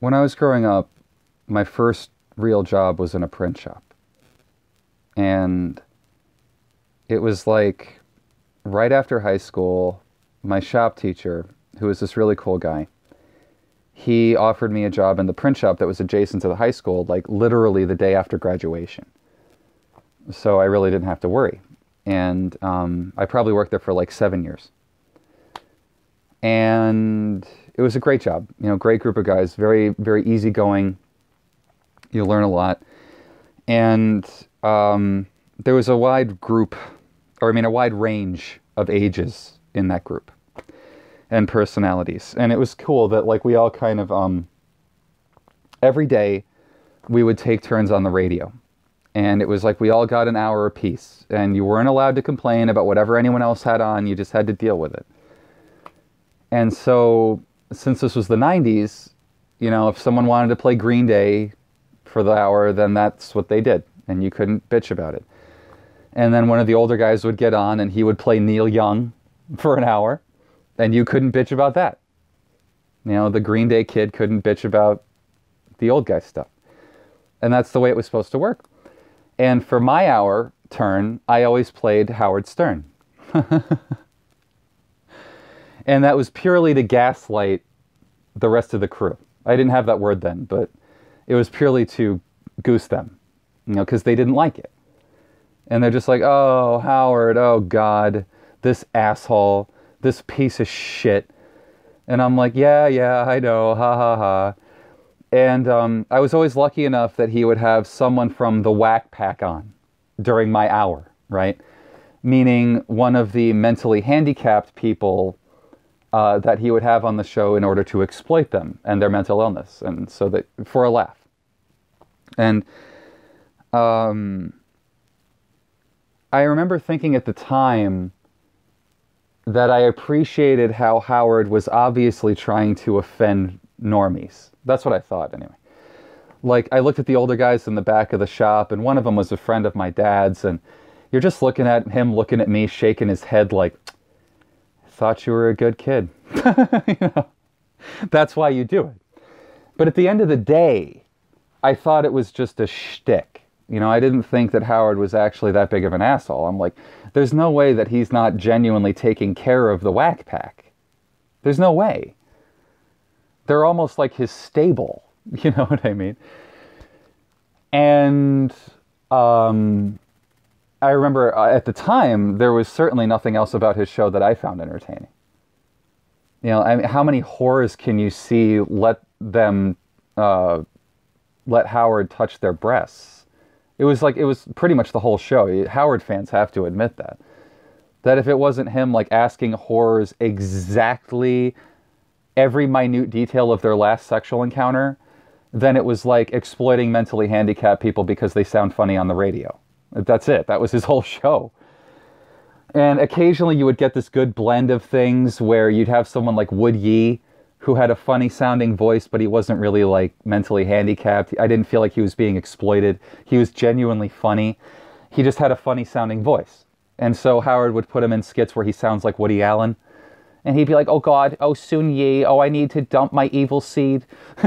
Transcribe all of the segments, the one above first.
when I was growing up, my first real job was in a print shop. And it was like right after high school, my shop teacher, who was this really cool guy, he offered me a job in the print shop that was adjacent to the high school, like literally the day after graduation. So I really didn't have to worry. And um, I probably worked there for like seven years. And it was a great job. You know, great group of guys, very, very easygoing. You learn a lot. And um, there was a wide group, or I mean, a wide range of ages in that group and personalities. And it was cool that like we all kind of um every day we would take turns on the radio. And it was like we all got an hour apiece and you weren't allowed to complain about whatever anyone else had on, you just had to deal with it. And so since this was the 90s, you know, if someone wanted to play Green Day for the hour, then that's what they did and you couldn't bitch about it. And then one of the older guys would get on and he would play Neil Young for an hour and you couldn't bitch about that. You know, the Green Day kid couldn't bitch about the old guy stuff. And that's the way it was supposed to work. And for my hour turn, I always played Howard Stern. and that was purely to gaslight the rest of the crew. I didn't have that word then, but it was purely to goose them, you know, because they didn't like it. And they're just like, oh, Howard, oh, God, this asshole this piece of shit. And I'm like, yeah, yeah, I know, ha ha ha. And um, I was always lucky enough that he would have someone from the Wack Pack on during my hour, right? Meaning one of the mentally handicapped people uh, that he would have on the show in order to exploit them and their mental illness, and so that for a laugh. And um, I remember thinking at the time that I appreciated how Howard was obviously trying to offend normies. That's what I thought, anyway. Like, I looked at the older guys in the back of the shop, and one of them was a friend of my dad's, and you're just looking at him, looking at me, shaking his head like, thought you were a good kid. you know? That's why you do it. But at the end of the day, I thought it was just a shtick. You know, I didn't think that Howard was actually that big of an asshole. I'm like, there's no way that he's not genuinely taking care of the Wack Pack. There's no way. They're almost like his stable. You know what I mean? And um, I remember uh, at the time, there was certainly nothing else about his show that I found entertaining. You know, I mean, how many whores can you see let them uh, let Howard touch their breasts? It was like it was pretty much the whole show. Howard fans have to admit that. That if it wasn't him like asking horrors exactly every minute detail of their last sexual encounter, then it was like exploiting mentally handicapped people because they sound funny on the radio. That's it. That was his whole show. And occasionally you would get this good blend of things where you'd have someone like Wood Yee who had a funny sounding voice, but he wasn't really like mentally handicapped. I didn't feel like he was being exploited. He was genuinely funny. He just had a funny sounding voice. And so Howard would put him in skits where he sounds like Woody Allen. And he'd be like, oh God, oh Soon Yi, oh, I need to dump my evil seed.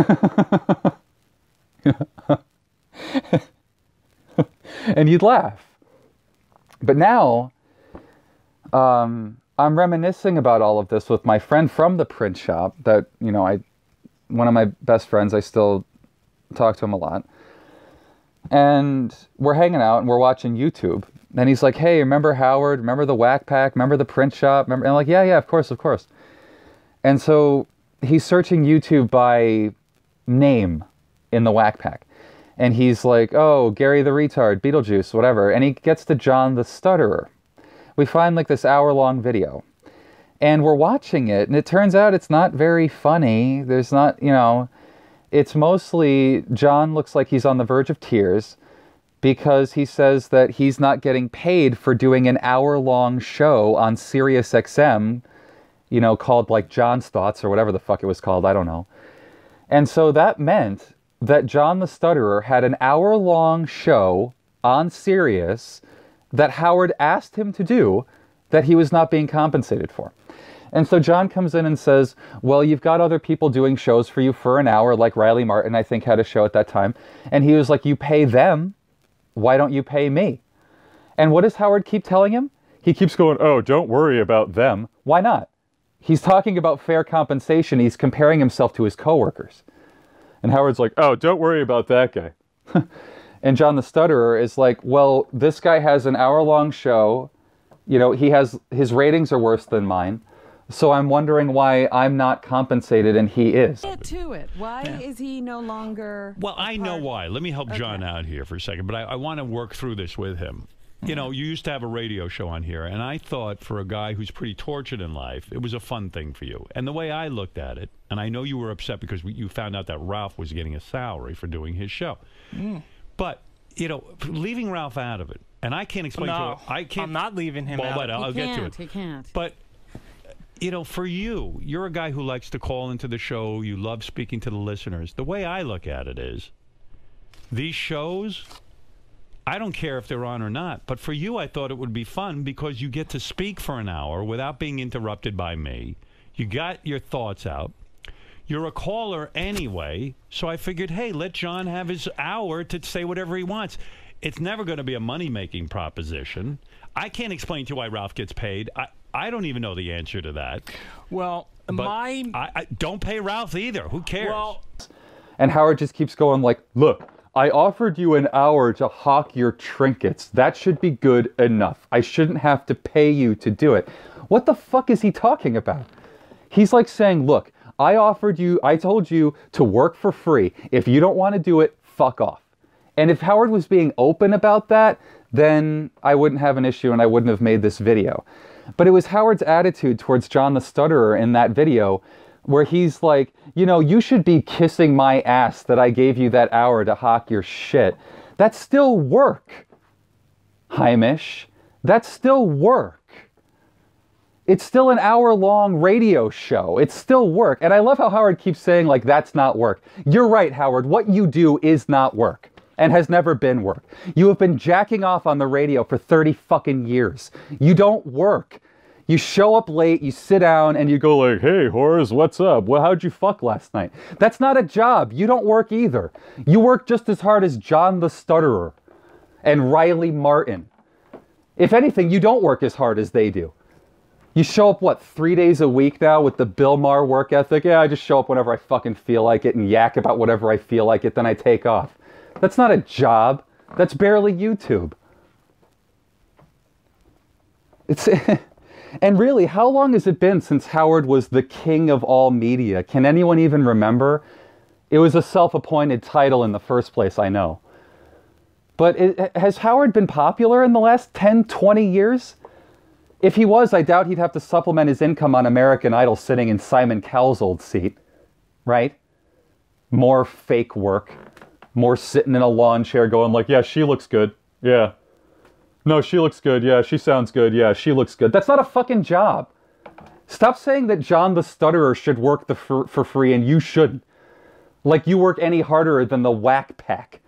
and you'd laugh. But now, um, I'm reminiscing about all of this with my friend from the print shop that, you know, I one of my best friends, I still talk to him a lot. And we're hanging out and we're watching YouTube. And he's like, "Hey, remember Howard? Remember the Wack Pack? Remember the print shop? Remember?" And I'm like, "Yeah, yeah, of course, of course." And so he's searching YouTube by name in the Wack Pack. And he's like, "Oh, Gary the retard, Beetlejuice, whatever." And he gets to John the Stutterer we find like this hour long video. And we're watching it, and it turns out it's not very funny. There's not, you know, it's mostly John looks like he's on the verge of tears because he says that he's not getting paid for doing an hour long show on Sirius XM, you know, called like John's Thoughts or whatever the fuck it was called. I don't know. And so that meant that John the Stutterer had an hour long show on Sirius that Howard asked him to do that he was not being compensated for. And so John comes in and says, Well, you've got other people doing shows for you for an hour, like Riley Martin, I think, had a show at that time. And he was like, You pay them. Why don't you pay me? And what does Howard keep telling him? He keeps going, Oh, don't worry about them. Why not? He's talking about fair compensation. He's comparing himself to his coworkers. And Howard's like, Oh, don't worry about that guy. and John the Stutterer is like, Well, this guy has an hour long show. You know, he has his ratings are worse than mine. So I'm wondering why I'm not compensated and he is. Get to it. Why is he no longer? Well, I I know why. Let me help John out here for a second, but I, I want to work through this with him. You know, you used to have a radio show on here, and I thought for a guy who's pretty tortured in life, it was a fun thing for you. And the way I looked at it, and I know you were upset because we, you found out that Ralph was getting a salary for doing his show. Mm. But, you know, leaving Ralph out of it, and I can't explain No, to I can't. I'm not leaving him well, out. But I'll, I'll get to it. He can't. But you know, for you, you're a guy who likes to call into the show. You love speaking to the listeners. The way I look at it is, these shows, I don't care if they're on or not. But for you, I thought it would be fun because you get to speak for an hour without being interrupted by me. You got your thoughts out. You're a caller anyway, so I figured, hey, let John have his hour to say whatever he wants. It's never going to be a money making proposition. I can't explain to you why Ralph gets paid. I, I don't even know the answer to that. well, But my I, I don't pay Ralph either. Who cares? well, And Howard just keeps going like, "Look, I offered you an hour to hawk your trinkets. That should be good enough. I shouldn't have to pay you to do it." What the fuck is he talking about? He's like saying, "Look, I offered you, I told you to work for free. If you don't want to do it, fuck off." And if Howard was being open about that, then I wouldn't have an issue and I wouldn't have made this video. But it was Howard's attitude towards John the Stutterer in that video where he's like, you know, you should be kissing my ass that I gave you that hour to hawk your shit. That's still work, Heimish. That's still work. It's still an hour long radio show. It's still work. And I love how Howard keeps saying, like, that's not work. You're right, Howard. What you do is not work and has never been work. You have been jacking off on the radio for 30 fucking years. You don't work. You show up late, you sit down, and you go like, "Hey, Horace, what's up? Well, how'd you fuck last night?" That's not a job. You don't work either. You work just as hard as John the Stutterer and Riley Martin. If anything, you don't work as hard as they do. You show up, what, three days a week now with the Bill Maher work ethic? Yeah, I just show up whenever I fucking feel like it and yak about whatever I feel like it, then I take off. That's not a job. That's barely YouTube. It's. and really, how long has it been since Howard was the king of all media? Can anyone even remember? It was a self appointed title in the first place, I know. But it, has Howard been popular in the last 10, 20 years? If he was, I doubt he'd have to supplement his income on American Idol sitting in Simon Cowell's old seat, right? More fake work, more sitting in a lawn chair going like, yeah, she looks good. Yeah. No, she looks good. Yeah, she sounds good. Yeah, she looks good. That's not a fucking job. Stop saying that John the Stutterer should work the for, for free and you shouldn't. Like you work any harder than the wack pack.